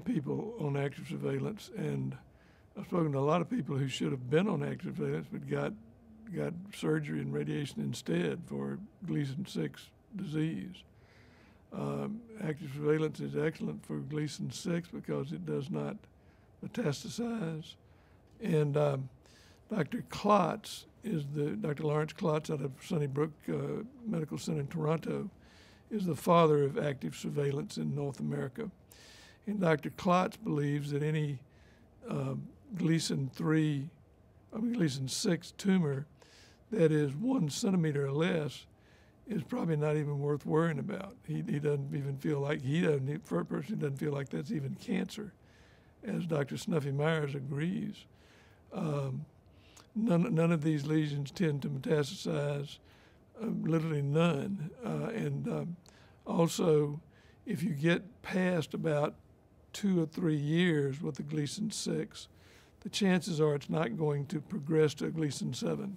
people on active surveillance, and I've spoken to a lot of people who should have been on active surveillance but got got surgery and radiation instead for Gleason 6 disease. Um, active surveillance is excellent for Gleason 6 because it does not metastasize. And um, Dr. Klotz is the Dr. Laurence Klotz out of Sunnybrook uh, Medical Center in Toronto is the father of active surveillance in North America. And Dr. Klotz believes that any uh, Gleason 3, I mean Gleason 6 tumor that is one centimeter or less is probably not even worth worrying about. He, he doesn't even feel like he doesn't, for a person, doesn't feel like that's even cancer, as Dr. Snuffy Myers agrees. Um, none, none of these lesions tend to metastasize, literally none. Uh, and um, also, if you get past about two or three years with the Gleason 6, the chances are it's not going to progress to a Gleason 7.